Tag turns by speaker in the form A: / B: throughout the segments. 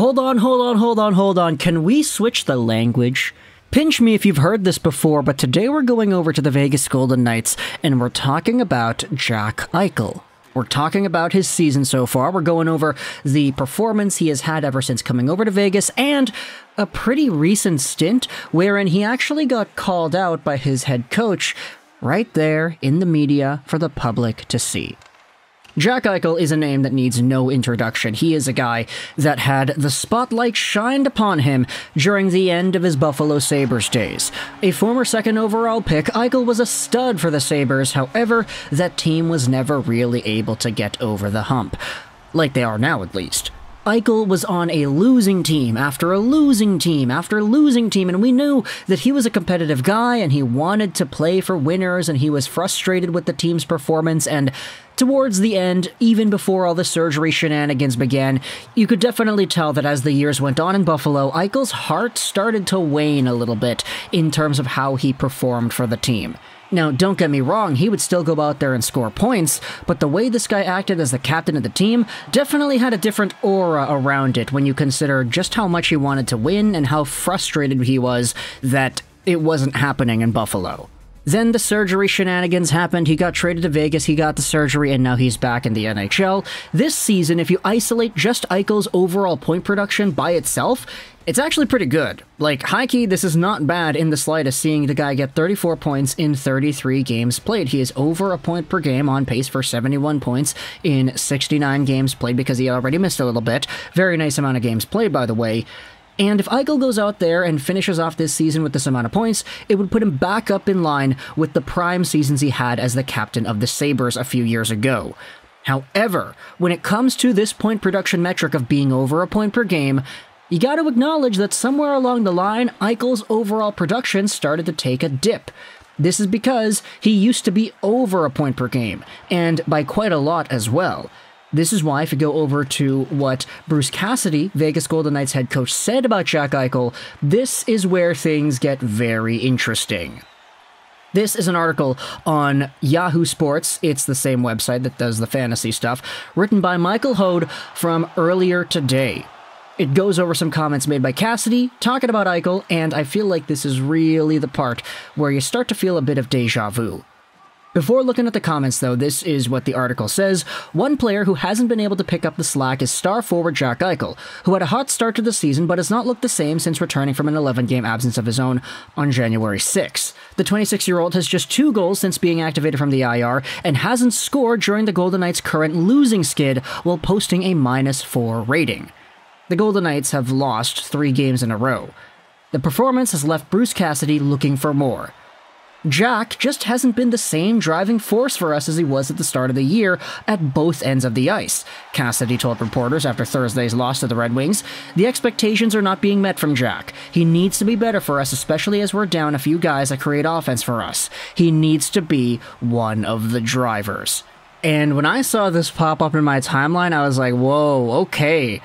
A: Hold on, hold on, hold on, hold on. Can we switch the language? Pinch me if you've heard this before, but today we're going over to the Vegas Golden Knights and we're talking about Jack Eichel. We're talking about his season so far. We're going over the performance he has had ever since coming over to Vegas and a pretty recent stint wherein he actually got called out by his head coach right there in the media for the public to see. Jack Eichel is a name that needs no introduction. He is a guy that had the spotlight shined upon him during the end of his Buffalo Sabres days. A former second overall pick, Eichel was a stud for the Sabres, however, that team was never really able to get over the hump. Like they are now, at least. Eichel was on a losing team after a losing team after a losing team, and we knew that he was a competitive guy and he wanted to play for winners and he was frustrated with the team's performance. And towards the end, even before all the surgery shenanigans began, you could definitely tell that as the years went on in Buffalo, Eichel's heart started to wane a little bit in terms of how he performed for the team. Now, don't get me wrong, he would still go out there and score points, but the way this guy acted as the captain of the team definitely had a different aura around it when you consider just how much he wanted to win and how frustrated he was that it wasn't happening in Buffalo. Then the surgery shenanigans happened. He got traded to Vegas, he got the surgery, and now he's back in the NHL. This season, if you isolate just Eichel's overall point production by itself, it's actually pretty good. Like, high key, this is not bad in the slightest seeing the guy get 34 points in 33 games played. He is over a point per game on pace for 71 points in 69 games played because he already missed a little bit. Very nice amount of games played, by the way. And if Eichel goes out there and finishes off this season with this amount of points, it would put him back up in line with the prime seasons he had as the captain of the Sabres a few years ago. However, when it comes to this point production metric of being over a point per game, you got to acknowledge that somewhere along the line, Eichel's overall production started to take a dip. This is because he used to be over a point per game, and by quite a lot as well. This is why, if you go over to what Bruce Cassidy, Vegas Golden Knights head coach, said about Jack Eichel, this is where things get very interesting. This is an article on Yahoo Sports. It's the same website that does the fantasy stuff, written by Michael Hode from earlier today. It goes over some comments made by Cassidy, talking about Eichel, and I feel like this is really the part where you start to feel a bit of deja vu. Before looking at the comments, though, this is what the article says. One player who hasn't been able to pick up the slack is star forward Jack Eichel, who had a hot start to the season but has not looked the same since returning from an 11 game absence of his own on January 6. The 26 year old has just two goals since being activated from the IR and hasn't scored during the Golden Knights' current losing skid while posting a minus 4 rating. The Golden Knights have lost three games in a row. The performance has left Bruce Cassidy looking for more. Jack just hasn't been the same driving force for us as he was at the start of the year at both ends of the ice, Cassidy told reporters after Thursday's loss to the Red Wings. The expectations are not being met from Jack. He needs to be better for us, especially as we're down a few guys that create offense for us. He needs to be one of the drivers. And when I saw this pop up in my timeline, I was like, whoa, okay.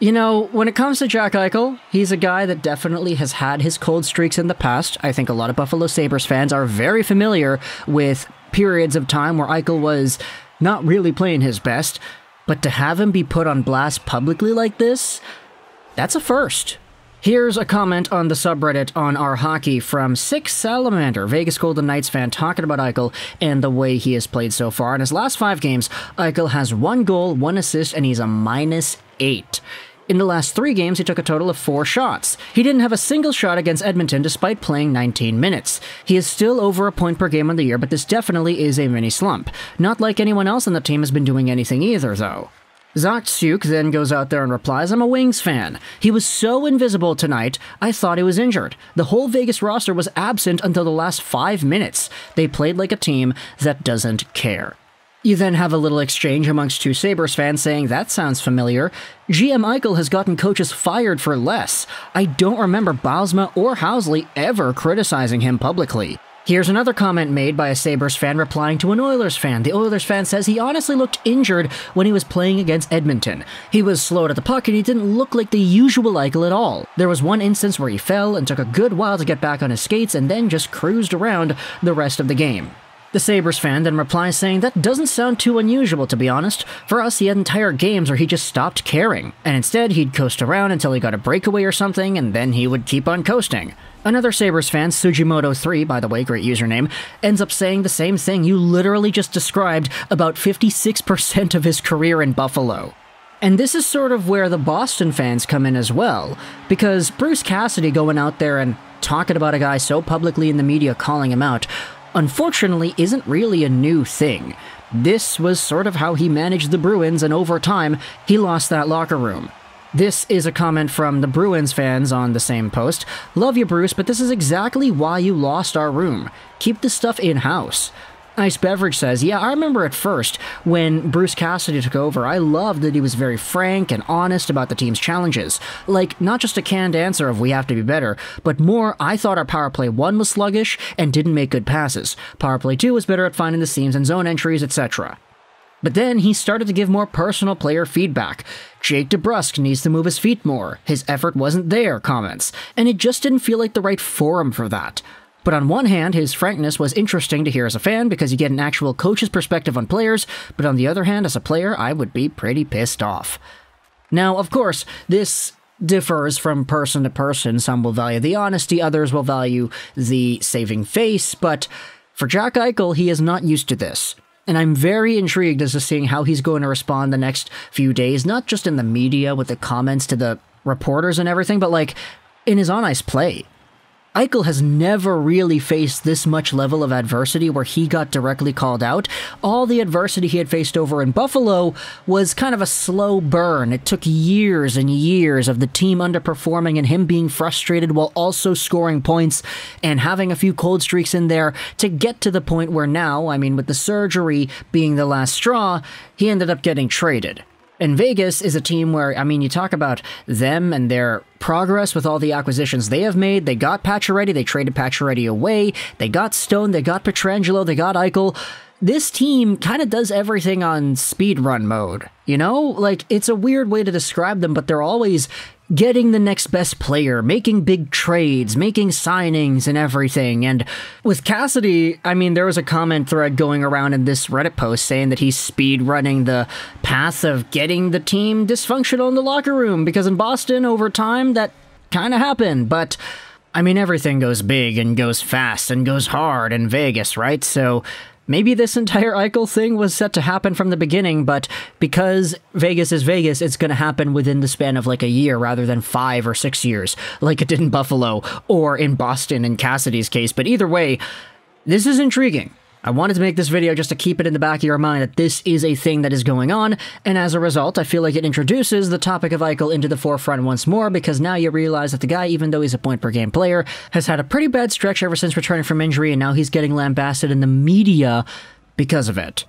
A: You know, when it comes to Jack Eichel, he's a guy that definitely has had his cold streaks in the past. I think a lot of Buffalo Sabres fans are very familiar with periods of time where Eichel was not really playing his best, but to have him be put on blast publicly like this, that's a first. Here's a comment on the subreddit on r/hockey from Six Salamander, Vegas Golden Knights fan, talking about Eichel and the way he has played so far. In his last five games, Eichel has one goal, one assist, and he's a minus eight. In the last three games, he took a total of four shots. He didn't have a single shot against Edmonton despite playing 19 minutes. He is still over a point per game on the year, but this definitely is a mini slump. Not like anyone else on the team has been doing anything either, though. Zaktsuk then goes out there and replies, I'm a Wings fan. He was so invisible tonight, I thought he was injured. The whole Vegas roster was absent until the last five minutes. They played like a team that doesn't care. You then have a little exchange amongst two Sabres fans saying, That sounds familiar. GM Eichel has gotten coaches fired for less. I don't remember Bylsma or Housley ever criticizing him publicly. Here's another comment made by a Sabres fan replying to an Oilers fan. The Oilers fan says he honestly looked injured when he was playing against Edmonton. He was slow to the puck and he didn't look like the usual Eichel at all. There was one instance where he fell and took a good while to get back on his skates and then just cruised around the rest of the game. The Sabres fan then replies saying that doesn't sound too unusual to be honest. For us, he had entire games where he just stopped caring, and instead he'd coast around until he got a breakaway or something, and then he would keep on coasting. Another Sabres fan, Sujimoto3, by the way, great username, ends up saying the same thing you literally just described about 56% of his career in Buffalo. And this is sort of where the Boston fans come in as well, because Bruce Cassidy going out there and talking about a guy so publicly in the media calling him out unfortunately isn't really a new thing. This was sort of how he managed the Bruins, and over time, he lost that locker room. This is a comment from the Bruins fans on the same post. Love you, Bruce, but this is exactly why you lost our room. Keep the stuff in house. Ice Beverage says, Yeah, I remember at first when Bruce Cassidy took over, I loved that he was very frank and honest about the team's challenges. Like, not just a canned answer of we have to be better, but more, I thought our power play 1 was sluggish and didn't make good passes. Power play 2 was better at finding the seams and zone entries, etc. But then he started to give more personal player feedback. Jake DeBrusk needs to move his feet more. His effort wasn't there, comments. And it just didn't feel like the right forum for that. But on one hand, his frankness was interesting to hear as a fan because you get an actual coach's perspective on players, but on the other hand, as a player, I would be pretty pissed off. Now, of course, this differs from person to person. Some will value the honesty, others will value the saving face, but for Jack Eichel, he is not used to this. And I'm very intrigued as to seeing how he's going to respond the next few days, not just in the media with the comments to the reporters and everything, but like in his on ice play. Eichel has never really faced this much level of adversity where he got directly called out. All the adversity he had faced over in Buffalo was kind of a slow burn. It took years and years of the team underperforming and him being frustrated while also scoring points and having a few cold streaks in there to get to the point where now, I mean, with the surgery being the last straw, he ended up getting traded. And Vegas is a team where, I mean, you talk about them and their progress with all the acquisitions they have made. They got Pacioretty, they traded Pacioretty away, they got Stone, they got Pietrangelo, they got Eichel. This team kind of does everything on speedrun mode, you know? Like, it's a weird way to describe them, but they're always getting the next best player, making big trades, making signings and everything. And with Cassidy, I mean, there was a comment thread going around in this Reddit post saying that he's speed running the path of getting the team dysfunctional in the locker room because in Boston, over time, that kind of happened. But I mean, everything goes big and goes fast and goes hard in Vegas, right? So Maybe this entire Eichel thing was set to happen from the beginning, but because Vegas is Vegas, it's going to happen within the span of like a year rather than five or six years, like it did in Buffalo or in Boston in Cassidy's case. But either way, this is intriguing. I wanted to make this video just to keep it in the back of your mind that this is a thing that is going on, and as a result, I feel like it introduces the topic of Eichel into the forefront once more because now you realize that the guy, even though he's a point per game player, has had a pretty bad stretch ever since returning from injury, and now he's getting lambasted in the media because of it.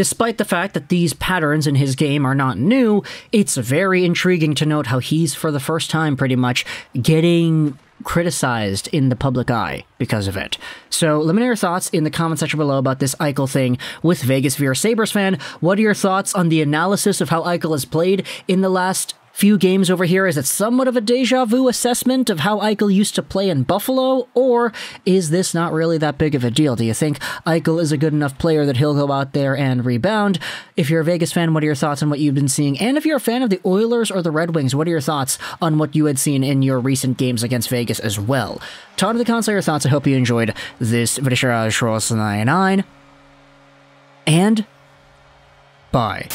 A: Despite the fact that these patterns in his game are not new, it's very intriguing to note how he's, for the first time pretty much, getting criticized in the public eye because of it. So let me know your thoughts in the comment section below about this Eichel thing with Vegas. If you're a Sabres fan, what are your thoughts on the analysis of how Eichel has played in the last few games over here? Is it somewhat of a deja vu assessment of how Eichel used to play in Buffalo, or is this not really that big of a deal? Do you think Eichel is a good enough player that he'll go out there and rebound? If you're a Vegas fan, what are your thoughts on what you've been seeing? And if you're a fan of the Oilers or the Red Wings, what are your thoughts on what you had seen in your recent games against Vegas as well? Talk to the comments your thoughts. I hope you enjoyed this video. 99 and bye.